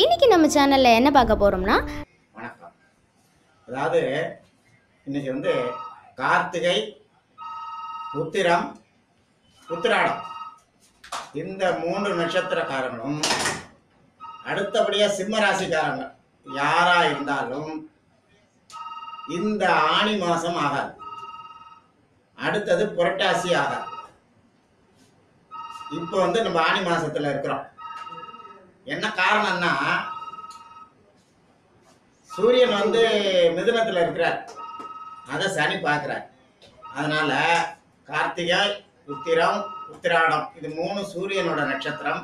இன்னைக்கு நம்ம சேனல்ல என்ன பார்க்க போறோம்னா? வணக்கம். அதாவது இன்னைக்கு வந்து கார்த்திகை உத்திரம் உத்திராடம். இந்த மூன்று நட்சத்திரக்காரங்களும் அடுத்தபடியாக சிம்ம ராசிக்காரங்க யாரா இருந்தாலும் இந்த ஆணி மாசம் ஆகாது. அடுத்தது புரட்டாசி ஆகாது. இப்போ வந்து நம்ம ஆணி மாசத்துல இருக்கிறோம். என்ன காரணம்னா சூரியன் வந்து மிதுனத்தில் இருக்கிறார். அதை சனி பார்க்குறார். அதனால் கார்த்திகை உத்திரம் உத்திராடம் இது மூணு சூரியனோட நட்சத்திரம்.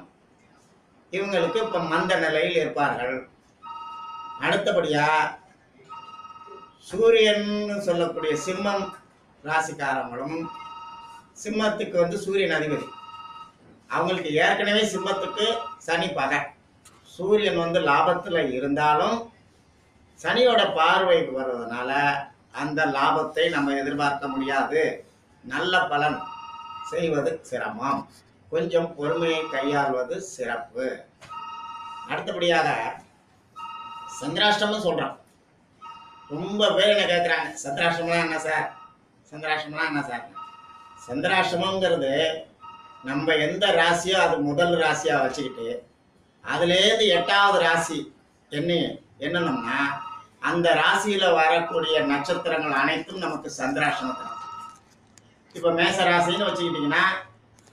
இவங்களுக்கு இப்போ மந்த நிலையில் இருப்பார்கள். அடுத்தபடியாக சூரியன் சொல்லக்கூடிய சிம்மம் ராசிக்காரங்களும் சிம்மத்துக்கு வந்து சூரியன் அதிபதி. அவங்களுக்கு ஏற்கனவே சிம்மத்துக்கு சனி பகை. சூரியன் வந்து லாபத்தில் இருந்தாலும் சனியோட பார்வைக்கு வர்றதுனால அந்த லாபத்தை நம்ம எதிர்பார்க்க முடியாது. நல்ல பலன் செய்வது சிரமம். கொஞ்சம் பொறுமையை கையாள்வது சிறப்பு. அடுத்தபடியாக சந்திராஷ்டமும் சொல்கிறோம் ரொம்ப பேர் என்ன கேட்குறாங்க சந்திராஷ்டமம்னா என்ன சார்? சந்திராஷ்டமம்னா என்ன சார்? சந்திராஷ்டமங்கிறது நம்ம எந்த ராசியோ அது முதல் ராசியாக வச்சுக்கிட்டு அதுலேருந்து எட்டாவது ராசி என்ன என்னன்னா அந்த ராசியில் வரக்கூடிய நட்சத்திரங்கள் அனைத்தும் நமக்கு சந்திராஷ்டமத்தில். இப்போ மேச ராசின்னு வச்சுக்கிட்டிங்கன்னா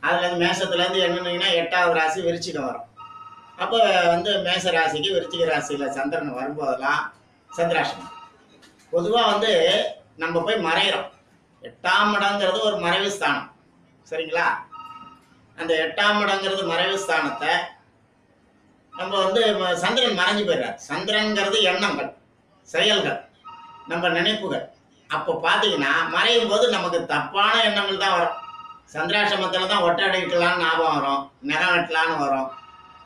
அதுலேருந்து மேசத்துலேருந்து என்னன்னீங்கன்னா எட்டாவது ராசி விருச்சிகம் வரும். அப்போ வந்து மேச ராசிக்கு விருச்சிக ராசியில் சந்திரன் வரும்போதெல்லாம் சந்திராசனம் பொதுவாக வந்து நம்ம போய் மறையிறோம். எட்டாம் இடங்கிறது ஒரு மறைவு ஸ்தானம் சரிங்களா? அந்த எட்டாம் இடங்கிறது மறைவு ஸ்தானத்தை நம்ம வந்து சந்திரன் மறைஞ்சு போயிடுறார். சந்திரன்கிறது எண்ணங்கள் செயல்கள் நம்ம நினைப்புகள். அப்போ பார்த்தீங்கன்னா மறையும் போது நமக்கு தப்பான எண்ணங்கள் தான் வரும். சந்திராசிரமத்தில் தான் ஒட்டை அடிக்கலான்னு ஞாபகம் வரும் நிறம் வெட்டலான்னு வரும்.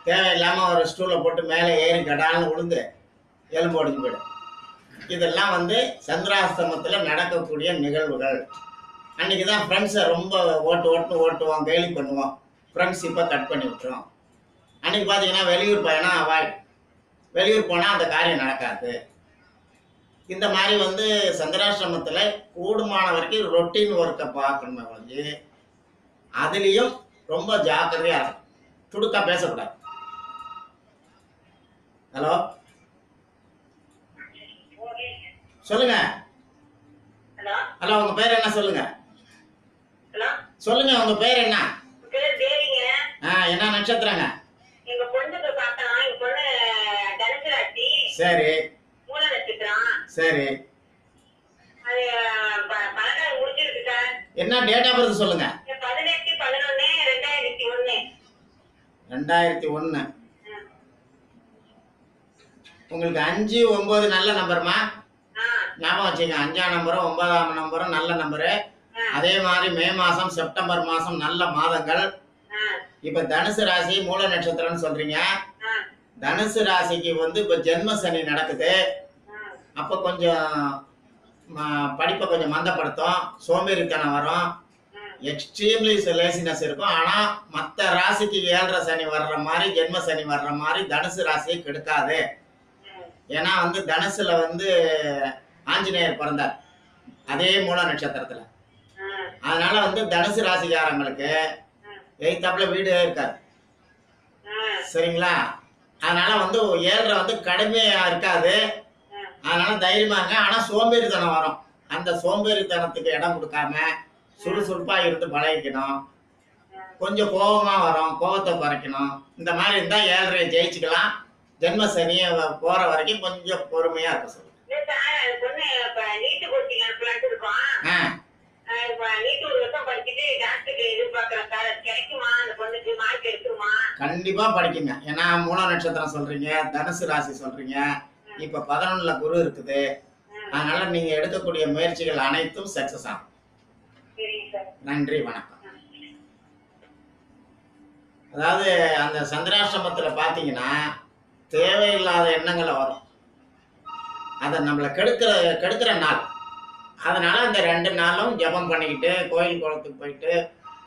தேவையில்லாமல் ஒரு ஸ்டூலை போட்டு மேலே ஏறி கடான்னு விழுந்து எலும்பு ஒடிஞ்சு போயிடும். இதெல்லாம் வந்து சந்திராசிரமத்தில் நடக்கக்கூடிய நிகழ்வுகள். அன்றைக்கி தான் ஃப்ரெண்ட்ஸை ரொம்ப ஓட்டு ஓட்டு ஓட்டுவோம் கேலி பண்ணுவோம். ஃப்ரெண்ட்ஷிப்பை கட் பண்ணி விட்டுரும் அன்றைக்கி பார்த்தீங்கன்னா வெளியூர் பயணம் அவாய்ட் வெளியூர் போனால் அந்த காரியம் நடக்காது. இந்த மாதிரி வந்து சந்திராசிரமத்தில் கூடுமான வரைக்கும் ரொட்டீன் ஒர்க்கை பார்க்கணுமே வந்து அதுலேயும் ரொம்ப ஜாக்கிரதையாக இருக்கும் துடுக்கா பேசக்கூடாது. ஹலோ? சொல்லுங்க. ஹலோ? உங்க பேர் என்ன சொல்லுங்க. சொல்லுங்க உங்க பேர் என்ன? என்ன நட்சத்திரங்க எங்க பொண்ணுக்கு பார்த்தோம் எங்க பொண்ணு தனுசு ராசி சரி. மூல நட்சத்திரம் சரி. அது ப- பன்னெண்டாவது முடிஞ்சிருக்கு சார் என்ன டேட் ஆஃப் பர்த் சொல்லுங்க. பதினெட்டு பதினொன்னு ரெண்டாயிரத்தி ஒன்று உங்களுக்கு அஞ்சு ஒம்பது நல்ல நம்பருமா ஞாபகம் வச்சுங்க. அஞ்சாம் நம்பரும் ஒன்பதாம் நம்பரும் நல்ல நம்பரு அதே மாதிரி மே மாதம் செப்டம்பர் மாதம் நல்ல மாதங்கள். இப்போ தனுசு ராசி மூல நட்சத்திரம்னு சொல்றீங்க. தனுசு ராசிக்கு வந்து இப்போ ஜென்ம சனி நடக்குது. அப்போ கொஞ்சம் படிப்பை கொஞ்சம் மந்தப்படுத்தும். சோம்பேறித்தனம் வரும். எக்ஸ்ட்ரீம்லி லேசினஸ் இருக்கும். ஆனால் மற்ற ராசிக்கு ஏழரை சனி வர்ற மாதிரி ஜென்ம சனி வர்ற மாதிரி தனுசு ராசியை கெடுக்காது. ஏன்னா வந்து தனுசுல வந்து ஆஞ்சநேயர் பிறந்தார். அதே மூல நட்சத்திரத்தில். அதனால வந்து தனுசு ராசிக்காரங்களுக்கு எய்த்தாப்புல வீடு இருக்காது. சரிங்களா? அதனால வந்து ஏழரை வந்து கடுமையா இருக்காது. அதனால தைரியமாங்க ஆனா சோம்பேறித்தனம் வரும். அந்த சோம்பேறித்தனத்துக்கு இடம் கொடுக்காம சுறுசுறுப்பா இருந்து பழகிக்கணும். கொஞ்சம் கோபமா வரும். கோபத்தை குறைக்கணும். இந்த மாதிரி இருந்தா ஏழரையை ஜெயிச்சுக்கலாம். ஜென்ம சனியை போற வரைக்கும் கொஞ்சம் பொறுமையா இருக்க சொல்லுங்க. கண்டிப்பா படிக்குங்க. ஏன்னா மூல நட்சத்திரம் சொல்றீங்க தனுசு ராசி சொல்றீங்க. இப்ப பதினொன்னுல குரு இருக்குது. அதனால நீங்க எடுக்கக்கூடிய முயற்சிகள் அனைத்தும் சக்சஸ் ஆகும். நன்றி வணக்கம். அதாவது அந்த சந்திராஷ்டமத்துல பாத்தீங்கன்னா தேவையில்லாத எண்ணங்களை வரும். அதை நம்மளை கெடுக்கிற கெடுக்கிற நாள். அதனால அந்த ரெண்டு நாளும் ஜெபம் பண்ணிக்கிட்டு கோயில் குளத்துக்கு போயிட்டு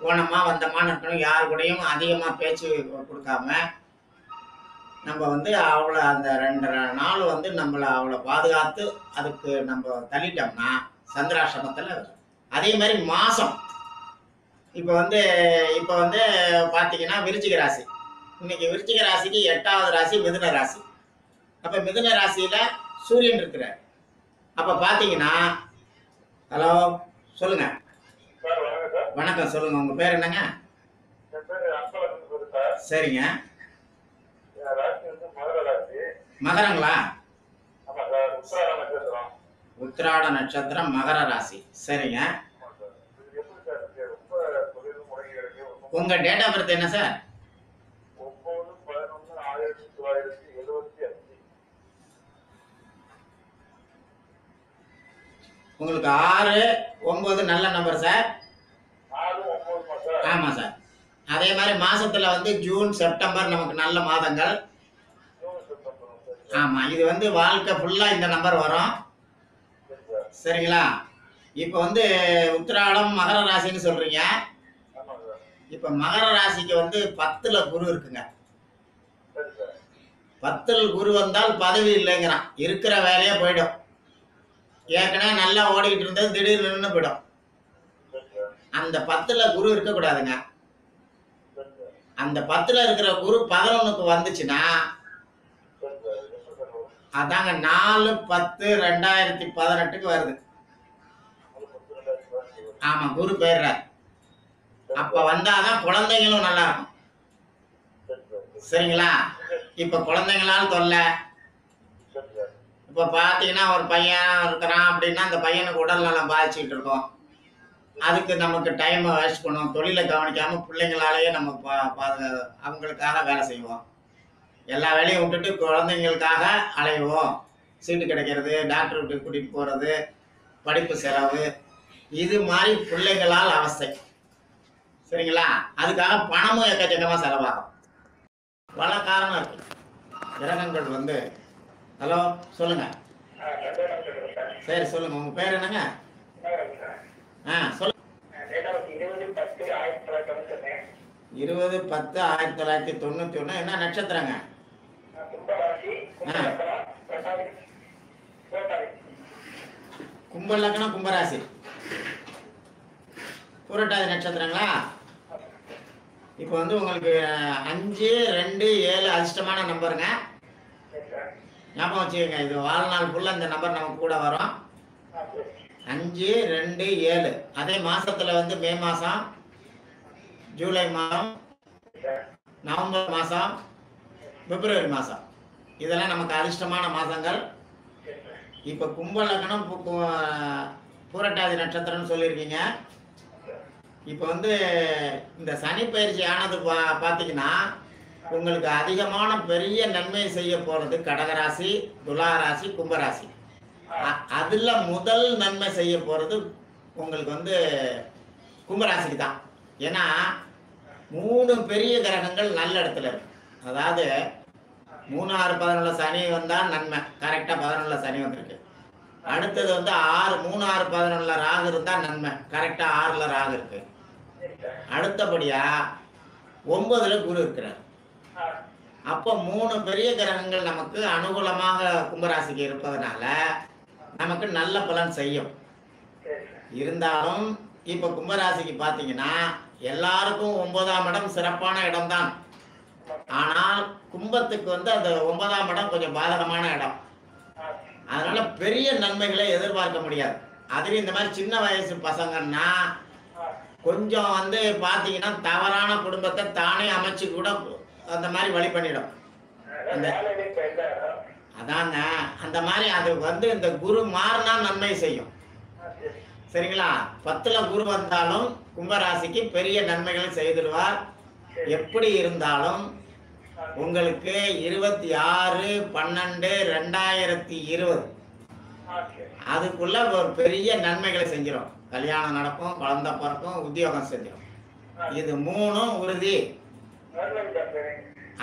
போனோமா வந்தோமான்னு இருக்கணும் யார் கூடயும் அதிகமாக பேச்சு கொடுக்காம நம்ம வந்து அவளை அந்த ரெண்டு நாள் வந்து நம்மளை அவளை பாதுகாத்து அதுக்கு நம்ம தள்ளிட்டோம்னா சந்திராசிரமத்தில் அதே மாதிரி மாதம் இப்போ வந்து இப்போ வந்து பார்த்தீங்கன்னா விருச்சிக ராசி. இன்னைக்கு விருச்சிக ராசிக்கு எட்டாவது ராசி மிதுன ராசி. அப்போ மிதுன ராசியில் சூரியன் இருக்கிறார். அப்போ பார்த்தீங்கன்னா ஹலோ சொல்லுங்க. சார் வணக்கம் சார் வணக்கம் சொல்லுங்க. உங்க பேர் என்னங்க? என் பேர் சார் சரிங்க. மகரங்களா? உத்திராட நட்சத்திரம் மகர ராசி. சரிங்க. உங்க டேட் ஆஃப் பர்த் என்ன சார் உங்களுக்கு ஆறு ஒன்பது நல்ல நம்பர் சார் ஒன்பதுமா சார் அதே மாதிரி மாசத்துல வந்து ஜூன் செப்டம்பர் நமக்கு நல்ல மாதங்கள். June September. சரி சார் ஆமா இது வந்து வாழ்க்கை ஃபுல்லா இந்த நம்பர் வரும். சரி சார் சரிங்களா? இப்போ வந்து உத்திராடம் மகர ராசின்னு சார் இப்போ மகர ராசிக்கு வந்து பத்துல குரு இருக்குங்க. பத்தில் குரு வந்தால் பதவி இல்லைங்கிறான். இருக்கிற வேலையே போயிடும். ஏற்கனவே நல்லா ஓடிக்கிட்டு இருந்தது திடீர்னு நின்று போயிடும். அந்த பத்துல குரு இருக்கக்கூடாதுங்க. அந்த பத்துல இருக்கிற குரு பதினொன்னுக்கு வந்துச்சுன்னா அதாங்க நாலு பத்து ரெண்டாயிரத்தி பதினெட்டுக்கு வருது. ஆமா குரு போயிடுறார். அப்ப வந்தாதான் குழந்தைங்களும் நல்லா இருக்கும். சரிங்களா? இப்ப குழந்தைங்களால தொல்லை. இப்போ பார்த்தீங்கன்னா ஒரு பையன் இருக்கிறான் அப்படின்னா அந்த பையனுக்கு உடல் நலம் பாதிச்சுக்கிட்டு இருக்கோம். அதுக்கு நமக்கு டைமை வேஸ்ட் பண்ணுவோம். தொழிலை கவனிக்காமல் பிள்ளைங்களாலேயே நம்ம பா- பாது- அவங்களுக்காக வேலை செய்வோம். எல்லா வேலையும் விட்டுட்டு குழந்தைங்களுக்காக அலைவோம். சீட்டு கிடைக்கிறது டாக்டர் வீட்டுக்கு கூட்டிகிட்டு போகிறது படிப்பு செலவு. இது மாதிரி பிள்ளைங்களால் அவஸ்தை. சரிங்களா? அதுக்காக பணமும் எக்கச்சக்கமாக செலவாகும். பல காரணம் இருக்குது கிரகங்கள் வந்து ஹலோ சொல்லுங்க. சார். சொல்லுங்க. உங்க பேர் என்னங்க? ஆ சொல்லு ரெண்டாயிரத்தி இருபது பத்து ஆயிரத்தி தொள்ளாயிரத்தி தொண்ணூத்தி ஒன்று என்ன நட்சத்திரங்க? கும்ப லக்னம் கும்பராசி. புரட்டாதி நட்சத்திரங்களா? இப்போ வந்து உங்களுக்கு அஞ்சு ரெண்டு ஏழு அதிர்ஷ்டமான நம்பருங்க. ஞாபகம் வச்சுக்கோங்க இது வாழ்நாள் ஃபுல்லாக இந்த நம்பர் நமக்கு கூட வரும். அஞ்சு ரெண்டு ஏழு. அதே மாசத்துல வந்து மே மாதம் ஜூலை மாதம் நவம்பர் மாதம் பிப்ரவரி மாதம் இதெல்லாம் நமக்கு அதிர்ஷ்டமான மாதங்கள் இப்போ கும்பலக்கணம் கு- பூரட்டாதி நட்சத்திரம்னு சொல்லியிருக்கீங்க. இப்போ வந்து இந்த சனி பயிற்சி ஆனது பா பார்த்தீங்கன்னா உங்களுக்கு அதிகமான பெரிய நன்மை செய்ய போகிறது கடகராசி துளாராசி கும்பராசி. அதில் அதுல முதல் நன்மை செய்ய போகிறது உங்களுக்கு வந்து கும்பராசிக்கு தான். ஏன்னா மூணு பெரிய கிரகங்கள் நல்ல இடத்துல இருக்கு. அதாவது மூணு ஆறு பதினொன்று சனி வந்தால் நன்மை. கரெக்டாக பதினொன்றில் சனி வந்திருக்கு. அடுத்தது வந்து ஆறு மூணு ஆறு பதினொன்றில் ராகு இருந்தால் நன்மை. கரெக்டாக ஆறில் ராகு இருக்கு. அடுத்தபடியாக ஒன்பதில் குரு இருக்கிறார். அப்போ மூணு பெரிய கிரகங்கள் நமக்கு அனுகூலமாக கும்பராசிக்கு இருப்பதனால நமக்கு நல்ல பலன் செய்யும். இருந்தாலும் இப்போ கும்பராசிக்கு பார்த்தீங்கன்னா எல்லாருக்கும் ஒன்பதாம் இடம் சிறப்பான இடம்தான். ஆனால் கும்பத்துக்கு வந்து அந்த ஒன்பதாம் இடம் கொஞ்சம் பாதகமான இடம். அதனால பெரிய நன்மைகளை எதிர்பார்க்க முடியாது. அதுலேயும் இந்த மாதிரி சின்ன வயசு பசங்கன்னா கொஞ்சம் வந்து பார்த்தீங்கன்னா தவறான குடும்பத்தை தானே அமைச்சு கூட அந்த மாதிரி வழி பண்ணிடும். அந்த வேலையில அந்த மாதிரி அது வந்து இந்த குரு மாறினா நன்மை செய்யும். சரிங்களா? பத்துல குரு வந்தாலும் கும்பராசிக்கு பெரிய நன்மைகளை செய்திருவார் எப்படி இருந்தாலும் உங்களுக்கு இருபத்தி ஆறு பன்னெண்டு ரெண்டாயிரத்தி இருபது. அதுக்குள்ள ஒரு பெரிய நன்மைகளை செஞ்சிடும் கல்யாணம் நடக்கும் குழந்தை பிறக்கும் உத்தியோகம் செஞ்சிடும் இது மூணும் உறுதி.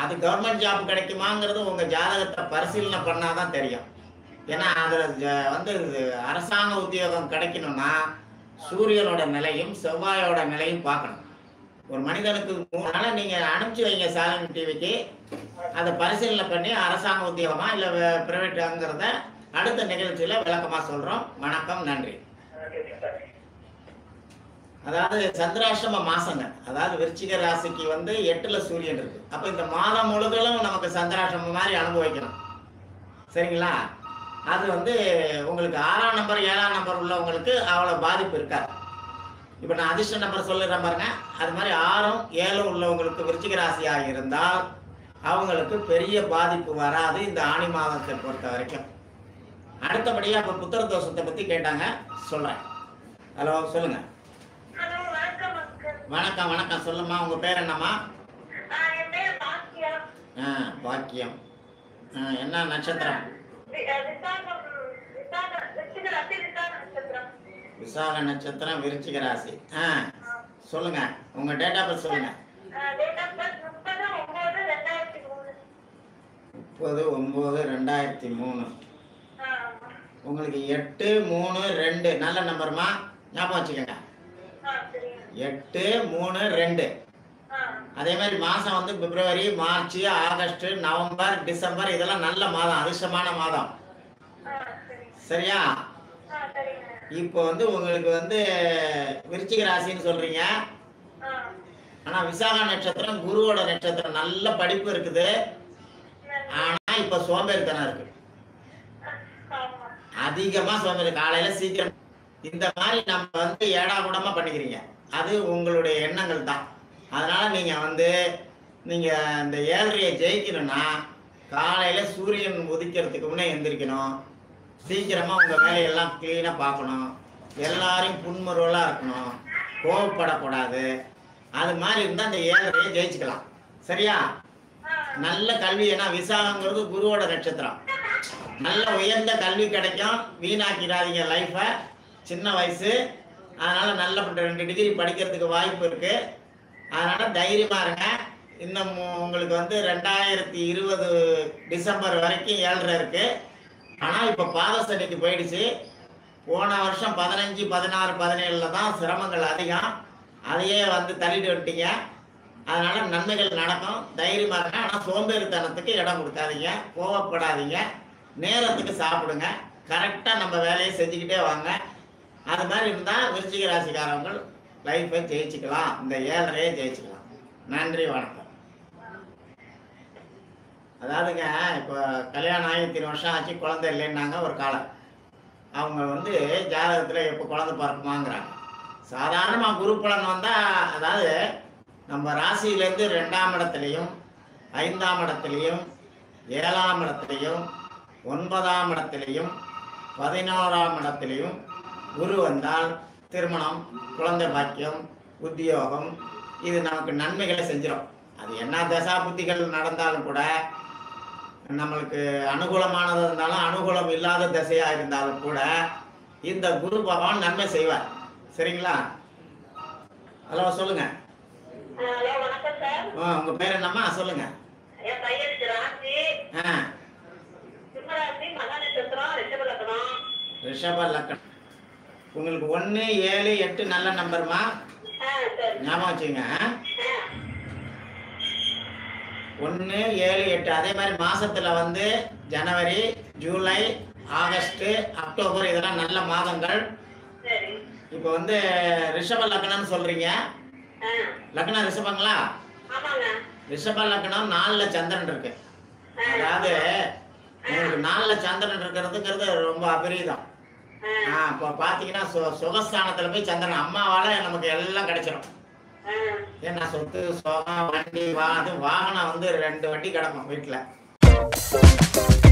அது கவர்மெண்ட் ஜாப் கிடைக்குமாங்கிறது உங்க ஜாதகத்தை பரிசீலனை பண்ணாதான் தெரியும். ஏன்னா அதுல வந்து அரசாங்க உத்தியோகம் கிடைக்கணும்னா சூரியனோட நிலையும் செவ்வாயோட நிலையும் பார்க்கணும். ஒரு மனிதனுக்கு மூணு நீங்க நீங்கள் அனுப்பிச்சு வைங்க சாலன் டிவிக்கு அதை பரிசீலனை பண்ணி அரசாங்க உத்தியோகமா இல்லை பிரைவேட்டாங்கிறத அடுத்த நிகழ்ச்சியில் விளக்கமாக சொல்கிறோம் வணக்கம் நன்றி. அதாவது சந்திராஷ்டம மாசங்க அதாவது விருச்சிக ராசிக்கு வந்து எட்டுல சூரியன் இருக்கு. அப்ப இந்த மாதம் முழுவதும் நமக்கு சந்திராஷ்டம மாதிரி அனுபவிக்கணும். சரிங்களா? அது வந்து உங்களுக்கு ஆறாம் நம்பர் ஏழாம் நம்பர் உள்ளவங்களுக்கு அவ்வளோ பாதிப்பு இருக்காது. இப்போ நான் அதிர்ஷ்ட நம்பர் சொல்லுறேன் பாருங்க. அது மாதிரி ஆறும் ஏழும் உள்ளவங்களுக்கு விருச்சிக ராசியாக இருந்தால் அவங்களுக்கு பெரிய பாதிப்பு வராது இந்த ஆணி மாதத்தை பொறுத்த வரைக்கும். அடுத்தபடியாக இப்போ புத்திர தோஷத்தை பற்றி கேட்டாங்க. சொல்கிறேன் ஹலோ சொல்லுங்கள் வணக்கம் வணக்கம். சொல்லுமா உங்க பேர் என்னம்மா? ஆ பாக்கியம். ஆ, என்ன நட்சத்திரம்? விசாக நட்சத்திரம். விருச்சிக ராசி. ஆ சொல்லுங்க. உங்க டேட் ஆஃப் பர்த் சொல்லுங்க. முப்பது ஒன்பது ரெண்டாயிரத்தி மூணு. முப்பது ஒம்பது ரெண்டாயிரத்தி மூணு. உங்களுக்கு எட்டு மூணு ரெண்டு. நல்ல நம்பர்மா ஞாபகம் வச்சுக்கோங்க. எட்டு மூணு ரெண்டு. அதே மாதிரி மாதம் வந்து February March August November December இதெல்லாம் நல்ல மாதம் அதிர்ஷ்டமான மாதம். சரியா? இப்போ வந்து உங்களுக்கு வந்து விருச்சிக ராசின்னு சொல்றீங்க. ஆனா விசாக நட்சத்திரம் குருவோட நட்சத்திரம் நல்ல படிப்பு இருக்குது. ஆனா இப்ப சோம்பேறித்தனம் இருக்கு. அதிகமா சோம்பேறி காலையில சீக்கிரம். இந்த மாதிரி நம்ம வந்து ஏடா கூடமா பண்ணிக்கிறீங்க. அது உங்களுடைய எண்ணங்கள் தான். அதனால் நீங்கள் வந்து நீங்கள் இந்த ஏழ்றையை ஜெயிக்கணும்னா காலையில் சூரியன் உதிக்கிறதுக்கு முன்னே எந்திரிக்கணும். சீக்கிரமாக உங்கள் வேலையெல்லாம் க்ளீனாக பார்க்கணும். எல்லாரையும் புன்முறுவலாக இருக்கணும். கோவப்படக்கூடாது. அது மாதிரி இருந்தால் அந்த ஏழரையை ஜெயிச்சுக்கலாம். சரியா? நல்ல கல்வி ஏன்னா விசாகங்கிறது குருவோட நட்சத்திரம். நல்ல உயர்ந்த கல்வி கிடைக்கும். வீணாக்கிறாதீங்க லைஃப்பை சின்ன வயசு அதனால நல்ல ரெண்டு டிகிரி படிக்கிறதுக்கு வாய்ப்பு இருக்கு. அதனால தைரியமா இருங்க. இன்னும் உங்களுக்கு வந்து ரெண்டாயிரத்தி இருபது டிசம்பர் வரைக்கும் ஏழரை இருக்கு. ஆனா இப்ப பாதசனிக்கு போயிடுச்சு. போன வருஷம் பதினஞ்சு பதினாறு பதினேழுல தான் சிரமங்கள் அதிகம். அதையே வந்து தள்ளிட்டு வந்துட்டீங்க. அதனால நன்மைகள் நடக்கும். தைரியமா இருங்க. ஆனா சோம்பேறித்தனத்துக்கு இடம் கொடுக்காதீங்க. கோவப்படாதீங்க. நேரத்துக்கு சாப்பிடுங்க. கரெக்டா நம்ம வேலையை செஞ்சுக்கிட்டே வாங்க. அது மாதிரி இருந்தால் விருச்சிக ராசிக்காரவங்க லைஃப்பை ஜெயிச்சுக்கலாம். இந்த ஏழரையே ஜெயிச்சுக்கலாம். நன்றி வணக்கம். அதாவதுங்க இப்போ கல்யாணம் ஆகி இத்தனை வருஷம் ஆச்சு குழந்தை இல்லைன்னாங்க ஒரு காலம். அவங்க வந்து ஜாதகத்தில் எப்போ குழந்தை பிறக்குமாங்கிறாங்க. சாதாரணமாக குரு பலன் வந்தால் அதாவது நம்ம ராசியிலேருந்து ரெண்டாம் இடத்துலையும் ஐந்தாம் இடத்துலையும் ஏழாம் இடத்துலையும் ஒன்பதாம் இடத்துலையும் பதினோராம் இடத்துலையும் குரு வந்தால் திருமணம் குழந்தை பாக்கியம் உத்தியோகம் இது நமக்கு நன்மைகளை செஞ்சிடும் அது என்ன தசா புத்திகள் நடந்தாலும் கூட நம்மளுக்கு அனுகூலமானது இருந்தாலும் அனுகூலம் இல்லாத திசையா இருந்தாலும் கூட இந்த குரு பகவான் நன்மை செய்வார். சரிங்களா? ஹலோ சொல்லுங்க. உங்க பேர் என்னம்மா? சொல்லுங்க. ரிஷப லக்கணம் உங்களுக்கு ஒன்று ஏழு எட்டு நல்ல நம்பர்மா? ஞாபகம் வச்சுங்க ஒன்று ஏழு எட்டு. அதே மாதிரி மாசத்துல வந்து ஜனவரி ஜூலை ஆகஸ்ட் அக்டோபர் இதெல்லாம் நல்ல மாதங்கள். இப்போ வந்து ரிஷப லக்னம்னு சொல்றீங்க. ஆ. லக்னம் ரிஷபங்களா? ரிஷப லக்னம் நாலுல சந்திரன் இருக்கு. அதாவது உங்களுக்கு நாலுல சந்திரன் இருக்கிறதுங்கிறது ரொம்ப அபரீதம். இப்போ பார்த்தீங்கன்னா சு சுகஸ்தானத்தில் போய் சந்திரன் அம்மாவால நமக்கு எல்லாம் கிடைச்சிடும் ஏன்னா சொத்து சுகம் வண்டி வா அது வாகனம் வந்து ரெண்டு வண்டி கிடக்கும் வீட்டில்